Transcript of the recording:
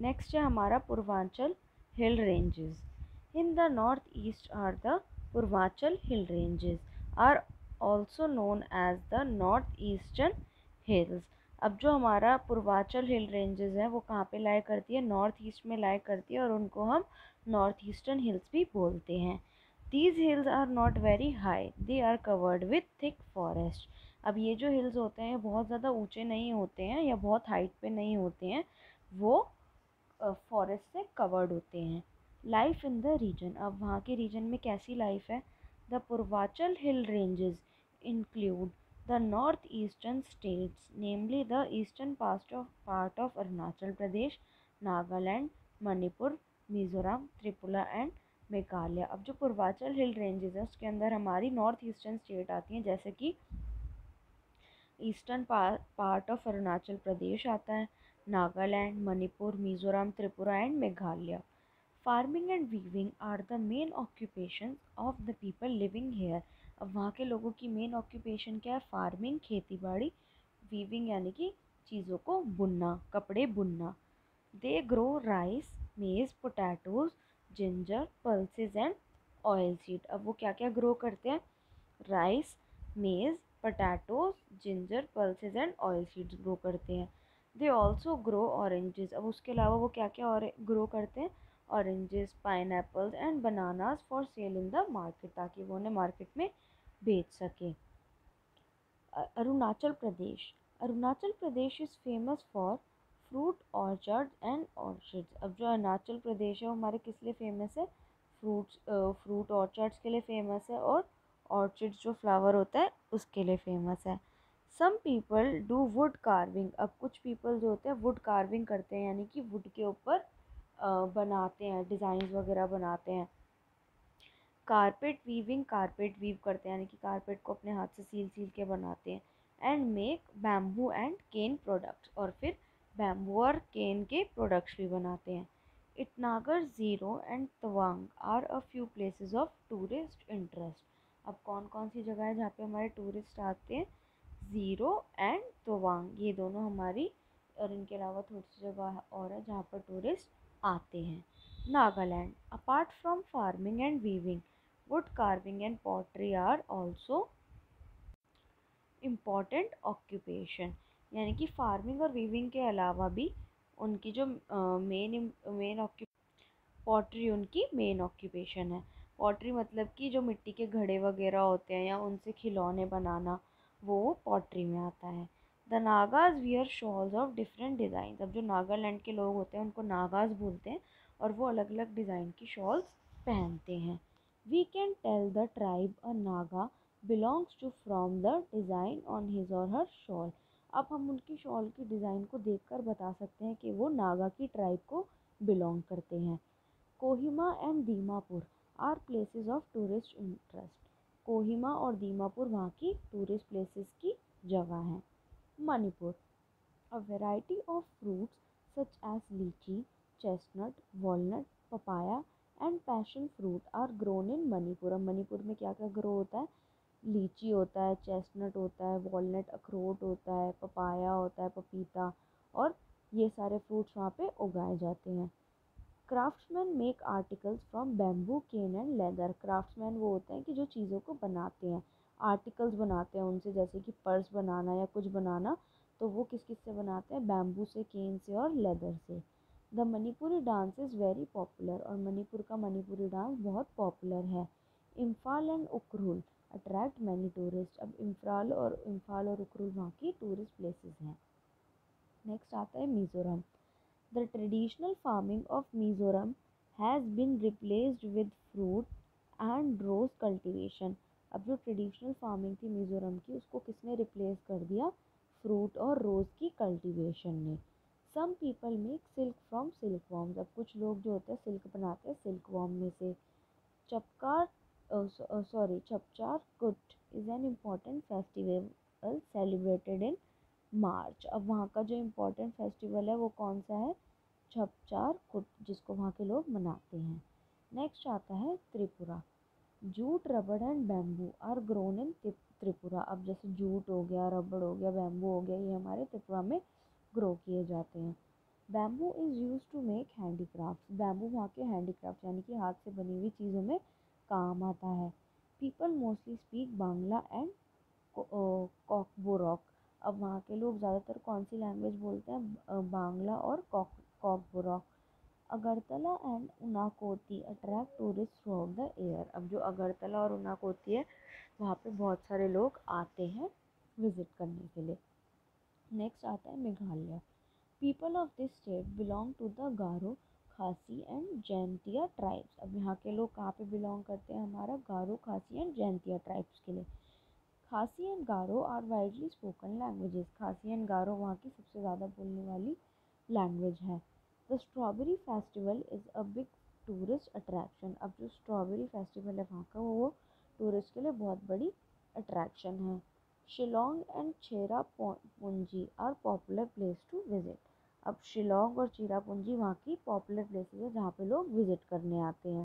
Next है हमारा Purvanchal hill ranges in the north east are the Purvanchal hill ranges are also known as the north eastern hills अब जो हमारा Purvanchal hill ranges है, वो कहाँ पे लाई करती है? नॉर्थ ईस्ट में लाई करती है और उनको हम नॉर्थ ईस्टर्न हिल्स भी बोलते हैं. These hills are not very high they are covered with thick forest अब ये जो हिल्स होते हैं, बहुत ज़्यादा ऊँचे नहीं होते हैं या बहुत हाइट पे नहीं होते हैं, वो फॉरेस्ट से कवर्ड होते हैं। लाइफ इन द रीजन अब वहाँ के रीजन में कैसी लाइफ है? The Purvanchal hill ranges include the northeastern states, namely the eastern part of, part of Arunachal Pradesh, Nagaland, Manipur Mizoram Tripura and Meghalaya अब जो पूर्वाचल हिल रेंजेस है उसके अंदर हमारी नॉर्थ ईस्टर्न स्टेट आती हैं जैसे कि eastern part of Arunachal Pradesh आता है। Nagaland, Manipur, Mizoram, Tripura and Meghalaya. Farming and weaving are the main occupation of the people living here. अब वहाँ के लोगों की मेन ऑक्यूपेशन क्या है? फ़ार्मिंग खेती बाड़ी वीविंग यानी कि चीज़ों को बुनना, कपड़े बुनना। They grow rice maize potatoes ginger pulses and oil seed अब वो क्या क्या ग्रो करते हैं? Rice maize potatoes ginger pulses and oil seeds grow करते हैं। दे ऑल्सो ग्रो ऑरेंजेस अब उसके अलावा वो क्या क्या और ग्रो करते हैं? Oranges pine and bananas for sale in the market ताकि वो उन्हें मार्केट में बेच सके। Arunachal Pradesh. Arunachal Pradesh is famous for fruit orchard and orchids अब जो अरुणाचल प्रदेश है, वो हमारे किस लिए फ़ेमस है? फ्रूट्स फ्रूट ऑर्चर्ड्स के लिए फ़ेमस है और ऑर्चिड्स जो फ्लावर होता है, उसके लिए फ़ेमस है। Some people do wood carving अब कुछ पीपल जो होते हैं वुड कार्विंग करते हैं, यानी कि वुड के ऊपर बनाते हैं डिज़ाइन वगैरह बनाते हैं। कारपेट वीविंग कारपेट वीव करते हैं, यानी कि कारपेट को अपने हाथ से सील सील के बनाते हैं। And make bamboo and cane products और फिर बैम्बू और केन के प्रोडक्ट्स भी बनाते हैं। Itanagar Ziro and Tawang are a few places of tourist interest अब कौन कौन सी जगह है जहाँ पे हमारे टूरिस्ट आते हैं? ज़ीरो एंड तवांग ये दोनों हमारी, और इनके अलावा थोड़ी सी जगह और है जहाँ पर टूरिस्ट आते हैं। Nagaland apart from farming and weaving wood carving and pottery are also important occupation यानी कि फ़ार्मिंग और वीविंग के अलावा भी उनकी जो मेन मेन पॉटरी उनकी मेन ऑक्यूपेशन है। पॉटरी मतलब कि जो मिट्टी के घड़े वगैरह होते हैं या उनसे खिलौने बनाना वो पॉटरी में आता है। The Nagas wear shawls of different design अब जो नागालैंड के लोग होते हैं, उनको नागाज बोलते हैं और वो अलग अलग डिज़ाइन की शॉल्स पहनते हैं। We can tell the tribe a Naga belongs to from the design on his or her shawl अब हम उनकी शॉल की डिज़ाइन को देखकर बता सकते हैं कि वो नागा की ट्राइब को बिलोंग करते हैं। Kohima and Dimapur are places of tourist interest Kohima और दीमापुर वहाँ की टूरिस्ट प्लेसेस की जगह हैं। Manipur a variety of fruits such as litchi chestnut walnut papaya and passion fruit are grown in Manipur. अब मणिपुर में क्या क्या ग्रो होता है? लीची होता है चेस्टनट होता है वॉलनट अखरोट होता है पपाया होता है पपीता और ये सारे फ्रूट्स वहाँ पे उगाए जाते हैं। Craftsman make articles from bamboo cane and leather craftsman वो होते हैं कि जो चीज़ों को बनाते हैं। आर्टिकल्स बनाते हैं उनसे, जैसे कि पर्स बनाना या कुछ बनाना तो वो किस किस से बनाते हैं? बैम्बू से केन से और लेदर से। The Manipuri dance is very popular और मणिपुर का मणिपुरी डांस बहुत पॉपुलर है। Imphal and Ukhrul attract many tourist अब इम्फाल और इम्फाल और उखरुल वहाँ की टूरिस्ट प्लेसेस हैं। नेक्स्ट आता है Mizoram the traditional farming of Mizoram has been replaced with fruit and rose cultivation अब जो ट्रेडिशनल फ़ार्मिंग थी मिज़ोरम की, उसको किसने रिप्लेस कर दिया? फ्रूट और रोज़ की कल्टिवेशन ने। Some people make silk from silk worms अब कुछ लोग जो होते हैं सिल्क बनाते हैं सिल्क वॉर्म में से। Chapkar sorry Chapchar Kut is an important festival celebrated in March. अब वहाँ का जो इम्पोर्टेंट फेस्टिवल है वो कौन सा है? छपचार कुट, जिसको वहाँ के लोग मनाते हैं। नेक्स्ट आता है Tripura. Jute, rubber and bamboo are grown in Tripura. अब जैसे जूट हो गया, रबड़ हो गया, बैम्बू हो गया, ये हमारे त्रिपुरा में ग्रो किए जाते हैं। Bamboo is use to make handicraft bamboo वहाँ के हैंडीक्राफ्ट यानी कि हाथ से बनी हुई चीज़ों में काम आता है। People mostly speak Bangla and Kokborok अब वहाँ के लोग ज़्यादातर कौन सी लैंग्वेज बोलते हैं? बांग्ला और Kokborok Agartala and Unakoti attract tourist through the air अब जो अगरतला और उनाकोती है, वहाँ पे बहुत सारे लोग आते हैं विज़िट करने के लिए। नेक्स्ट आता है Meghalaya. People of this state belong to the Garo Khasi and Jaintia tribes अब यहाँ के लोग कहाँ पे बिलोंग करते हैं? हमारा गारो खासी एंड जैंतिया ट्राइब्स के लिए। Khasi and Garo are widely spoken languages Khasi and Garo वहाँ की सबसे ज़्यादा बोलने वाली लैंग्वेज है। The strawberry festival is a big tourist attraction अब जो स्ट्रॉबेरी फेस्टिवल है वहाँ का, वो टूरिस्ट के लिए बहुत बड़ी अट्रैक्शन है। Shillong and Cherrapunji are popular place to visit अब शिलोंग और चेरा चेरापूंजी वहाँ की पॉपुलर प्लेसेस है जहाँ पे लोग विज़िट करने आते हैं।